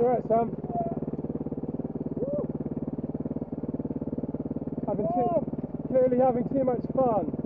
Alright, Sam? Having too, clearly having too much fun.